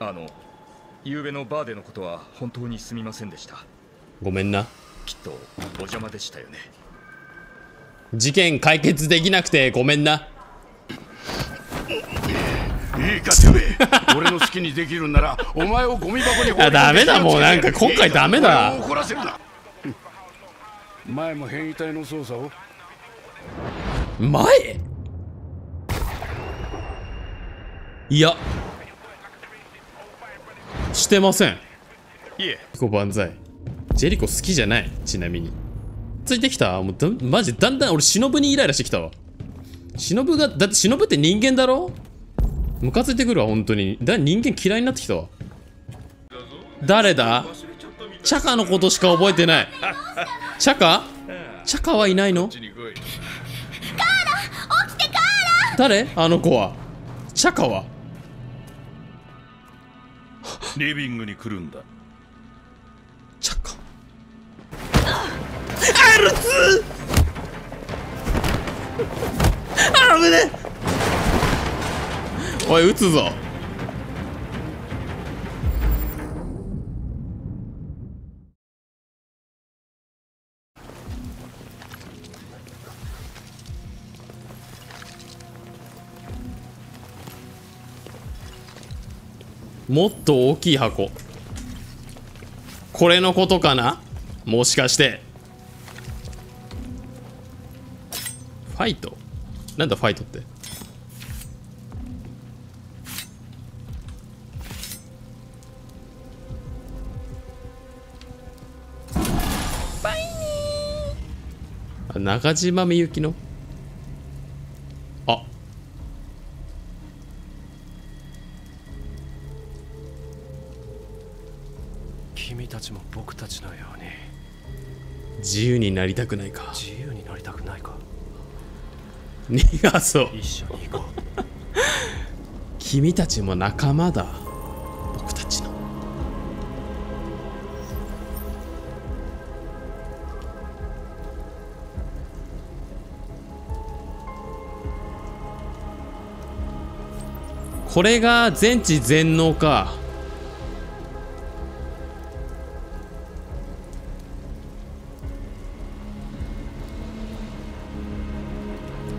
あの昨べのバーでのことは本当にすみませんでした。ごめんな。きっとお邪魔でしたよね。事件解決できなくてごめんな。いいかてめえ。俺の好きにできるんならお前をゴミ箱に放り込んであダメだもうなんか今回ダメだ。怒らせるな。前も変異体の捜査を。前？いやしてません。いえ。ジェリコ万歳。ジェリコ好きじゃない。ちなみに。ついてきた？もうだマジだんだん俺忍にイライラしてきたわ。忍がだって忍って人間だろ？ムカついてくるわ本当に。だ人間嫌いになってきたわ。誰だ？チャカのことしか覚えてない。チャカ？チャカはいないの？誰？あの子は。チャカは？リビングに来るんだ。チャカ。R2 あぶねおい撃つぞもっと大きい箱。これのことかな？もしかして。ファイト？なんだファイトって？あ中島みゆきの？君たちも僕たちのように。自由になりたくないか。自由になりたくないか。逃がそう。一緒に行こ 君たちも仲間だ。僕たちの。これが全知全能か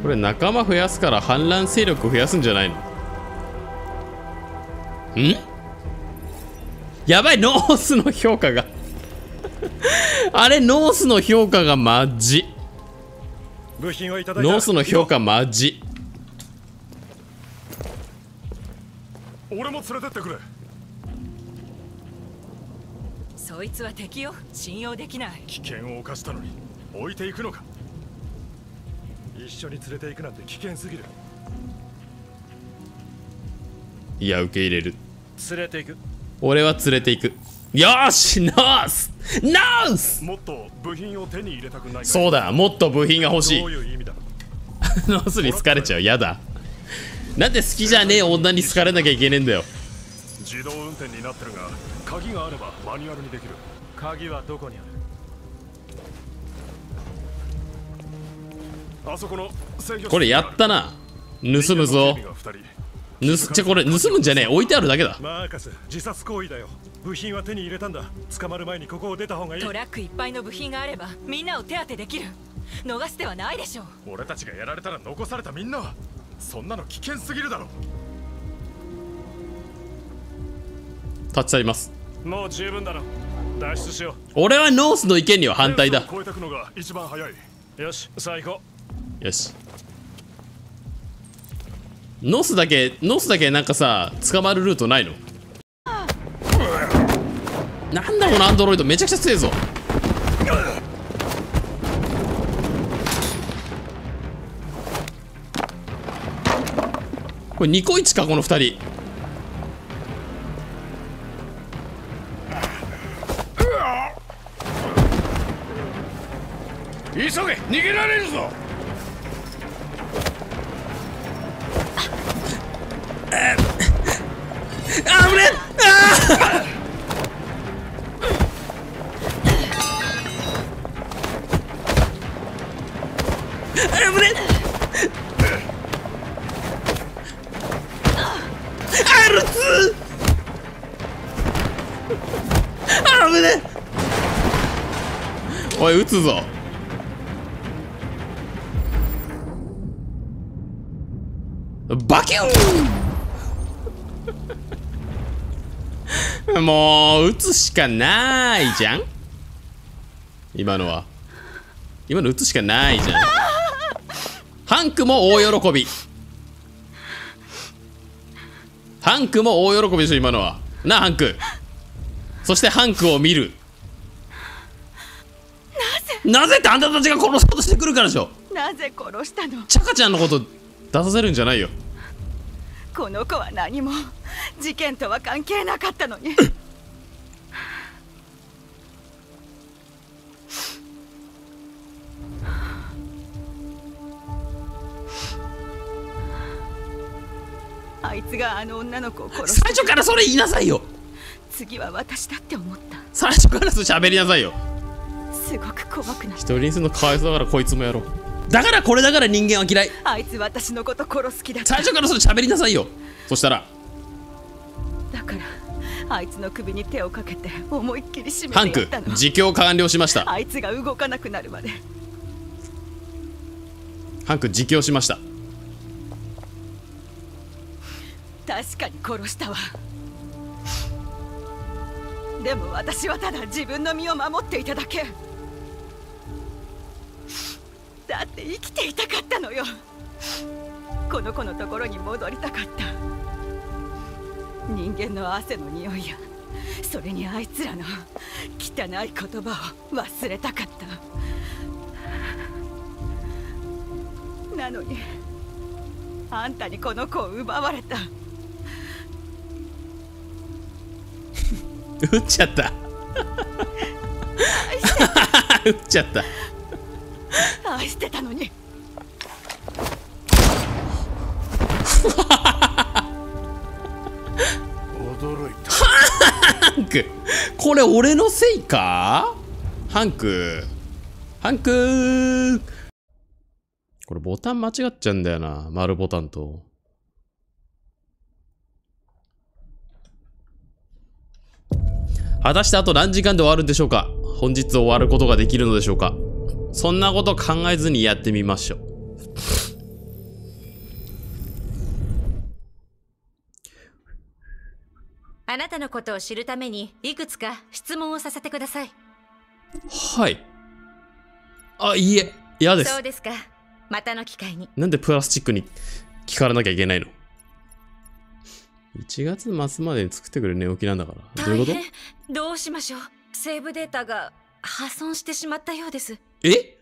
これ仲間増やすから反乱勢力増やすんじゃないの？ん？やばいノースの評価が。あれノースの評価がマジ。う部品をいただいたノースの評価マジ。俺も連れてってくれ。そいつは敵よ信用できない。危険を冒したのに置いていくのか一緒に連れて行くなんて危険すぎる。いや受け入れる。連れて行く。俺は連れていく。よーしノース！ノース！もっと部品を手に入れたくないかそうだもっと部品が欲しい。どういう意味だ？ノースに好かれちゃう。やだ。なんで好きじゃねえ女に好かれなきゃいけねえんだよ。自動運転になってるが鍵があればマニュアルにできる。鍵はどこにある？これやったな。盗むぞ。盗ちゃこれ盗むんじゃねえ。置いてあるだけだ。マーカス自殺行為だよ。部品は手に入れたんだ。捕まる前にここを出た方がいい。トラックいっぱいの部品があればみんなを手当てできる。逃す手はないでしょう。俺たちがやられたら残されたみんな。はそんなの危険すぎるだろ。立ち去ります。もう十分だろ。脱出しよ俺はノースの意見にはう反対だ。フェンスを越えてくのが一番早い。よしさあ行こよし。ノスだけノスだけなんかさ捕まるルートないの？なんだこのアンドロイドめちゃくちゃ強いぞ。これニコイチかこの二人。急げ逃げられるぞ。あぶねああねアルねおい撃つぞバキュン もう撃つしかないじゃん。今のは。今の撃つしかないじゃん。ハンクも大喜び。ハンクも大喜びでしょ今のは。なあハンク。そしてハンクを見る。なぜってあんたたちが殺そうとしてくるからでしょ。なぜ殺したの？チャカちゃんのこと出させるんじゃないよこの子は何も。事件とは関係なかったのに。あいつがあの女の子を殺し最初からそれ言いなさいよ。次は私だって思った。最初からそれ喋りなさいよ。すごく怖くなっ一人にするのかわいそうだからこいつもやろうだからこれだから人間は嫌い。たあいつ私のこと殺す気だ最初からそれ喋りなさいよ。そしたら。だからあいつの首に手をかけて思いっきり締ハンク自供完了しました。あいつが動かなくなるまで。ハンク自供しました。確かに殺したわ。でも私はただ自分の身を守っていただけだって生きていたかったのよ。この子のところに戻りたかった。人間の汗の匂いやそれにあいつらの汚い言葉を忘れたかった。なのにあんたにこの子を奪われた。撃っちゃった。撃っちゃった。愛してたのに。驚いた。ハンクこれ俺のせいか？ハンクハンク。これボタン間違っちゃうんだよな丸ボタンと。果たしてあと何時間で終わるんでしょうか？本日終わることができるのでしょうか？そんなこと考えずにやってみましょう。あなたのことを知るためにいくつか質問をさせてください。はい。あいいえ。嫌です。そうですか。またの機会に。なんでプラスチックに聞かれなきゃいけないの ?1 月末までに作ってくれる寝起きなんだから。どういうこと？どうしましょう。セーブデータが破損してしまったようですえ